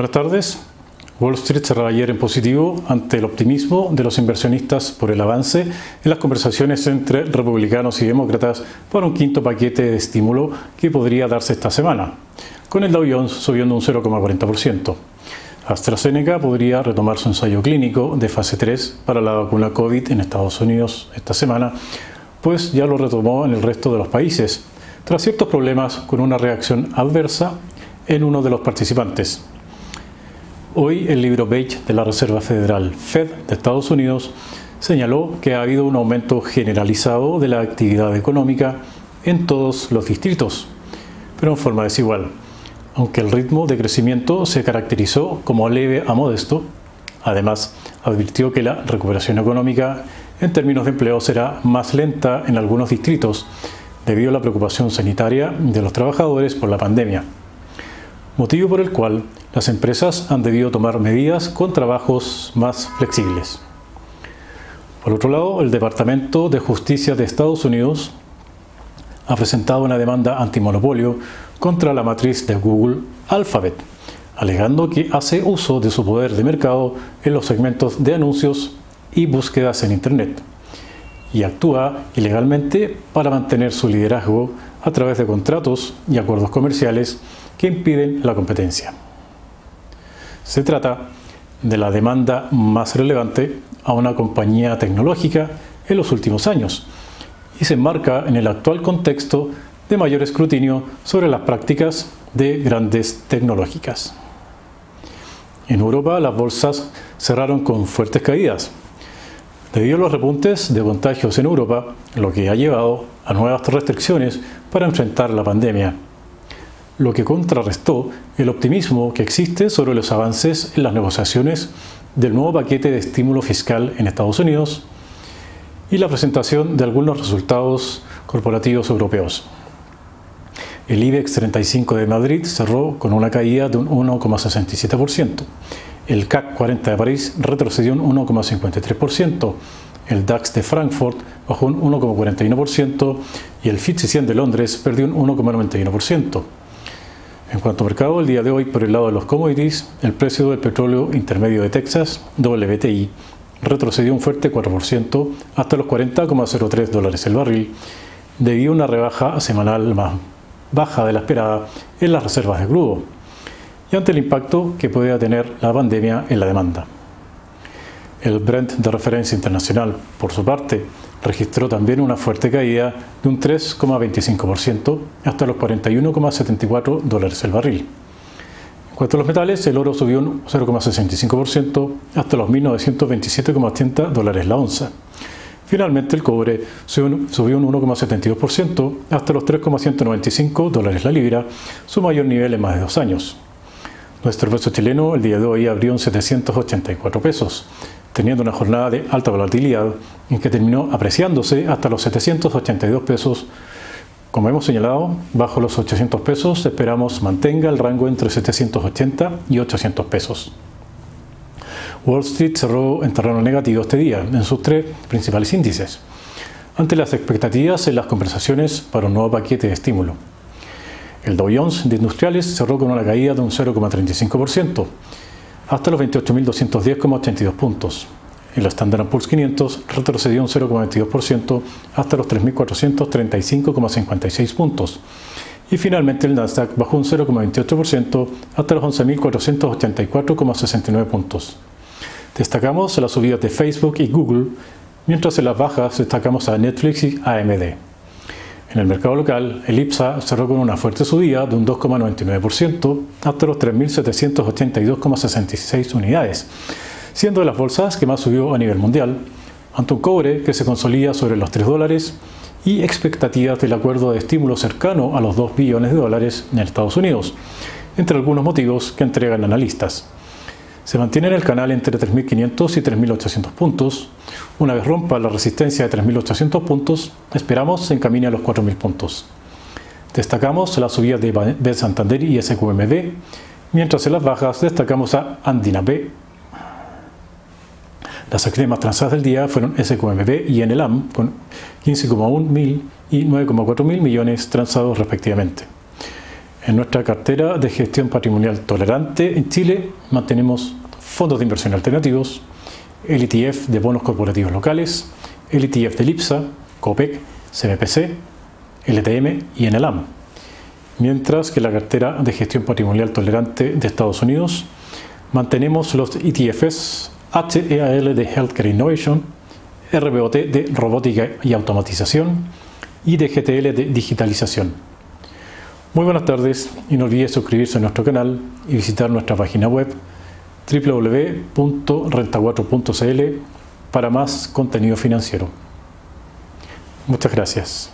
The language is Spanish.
Buenas tardes. Wall Street cerró ayer en positivo ante el optimismo de los inversionistas por el avance en las conversaciones entre republicanos y demócratas para un quinto paquete de estímulo que podría darse esta semana, con el Dow Jones subiendo un 0,40%. AstraZeneca podría retomar su ensayo clínico de fase 3 para la vacuna COVID en Estados Unidos esta semana, pues ya lo retomó en el resto de los países, tras ciertos problemas con una reacción adversa en uno de los participantes. Hoy el libro Beige de la Reserva Federal Fed de Estados Unidos señaló que ha habido un aumento generalizado de la actividad económica en todos los distritos, pero en forma desigual. Aunque el ritmo de crecimiento se caracterizó como leve a modesto, además advirtió que la recuperación económica en términos de empleo será más lenta en algunos distritos debido a la preocupación sanitaria de los trabajadores por la pandemia motivo por el cual las empresas han debido tomar medidas con trabajos más flexibles. Por otro lado, el Departamento de Justicia de Estados Unidos ha presentado una demanda antimonopolio contra la matriz de Google Alphabet, alegando que hace uso de su poder de mercado en los segmentos de anuncios y búsquedas en Internet, y actúa ilegalmente para mantener su liderazgo a través de contratos y acuerdos comerciales que impiden la competencia. Se trata de la demanda más relevante a una compañía tecnológica en los últimos años y se enmarca en el actual contexto de mayor escrutinio sobre las prácticas de grandes tecnológicas. En Europa las bolsas cerraron con fuertes caídas, debido a los repuntes de contagios en Europa, lo que ha llevado a nuevas restricciones para enfrentar la pandemia lo que contrarrestó el optimismo que existe sobre los avances en las negociaciones del nuevo paquete de estímulo fiscal en Estados Unidos y la presentación de algunos resultados corporativos europeos. El IBEX 35 de Madrid cerró con una caída de un 1,67%. El CAC 40 de París retrocedió un 1,53%. El DAX de Frankfurt bajó un 1,41% y el FTSE 100 de Londres perdió un 1,91%. En cuanto a mercado, el día de hoy, por el lado de los commodities, el precio del petróleo intermedio de Texas, WTI, retrocedió un fuerte 4% hasta los 40,03 dólares el barril, debido a una rebaja semanal más baja de la esperada en las reservas de crudo y ante el impacto que puede tener la pandemia en la demanda. El Brent de referencia internacional, por su parte, registró también una fuerte caída de un 3,25% hasta los 41,74 dólares el barril. En cuanto a los metales, el oro subió un 0,65% hasta los 1927,80 dólares la onza. Finalmente, el cobre subió un 1,72% hasta los 3,195 dólares la libra, su mayor nivel en más de dos años. Nuestro peso chileno el día de hoy abrió en 784 pesos, teniendo una jornada de alta volatilidad en que terminó apreciándose hasta los 782 pesos. Como hemos señalado, bajo los 800 pesos esperamos mantenga el rango entre 780 y 800 pesos. Wall Street cerró en terreno negativo este día en sus tres principales índices, ante las expectativas en las conversaciones para un nuevo paquete de estímulo. El Dow Jones de Industriales cerró con una caída de un 0,35%, hasta los 28.210,82 puntos. El Standard Poor's 500 retrocedió un 0,22% hasta los 3.435,56 puntos. Y finalmente el Nasdaq bajó un 0,28% hasta los 11.484,69 puntos. Destacamos las subidas de Facebook y Google, mientras en las bajas destacamos a Netflix y AMD. En el mercado local, el IPSA cerró con una fuerte subida de un 2,99% hasta los 3.782,66 unidades, siendo de las bolsas que más subió a nivel mundial, ante un cobre que se consolida sobre los 3 dólares y expectativas del acuerdo de estímulo cercano a los 2 billones de dólares en Estados Unidos, entre algunos motivos que entregan analistas. Se mantiene en el canal entre 3.500 y 3.800 puntos. Una vez rompa la resistencia de 3.800 puntos, esperamos se encamine a los 4.000 puntos. Destacamos las subidas de B Santander y SQMB, mientras en las bajas destacamos a Andina B. Las acciones transadas del día fueron SQMB y NLAM, con 15,1 mil y 9,4 mil millones transados respectivamente. En nuestra cartera de gestión patrimonial tolerante en Chile mantenemos fondos de inversión alternativos, el ETF de bonos corporativos locales, el ETF de LIPSA, COPEC, CBPC, LTM y NLAM. Mientras que la cartera de gestión patrimonial tolerante de Estados Unidos mantenemos los ETFs HEAL de Healthcare Innovation, RBOT de Robótica y Automatización y DGTL de Digitalización. Muy buenas tardes y no olvide suscribirse a nuestro canal y visitar nuestra página web www.renta4.cl para más contenido financiero. Muchas gracias.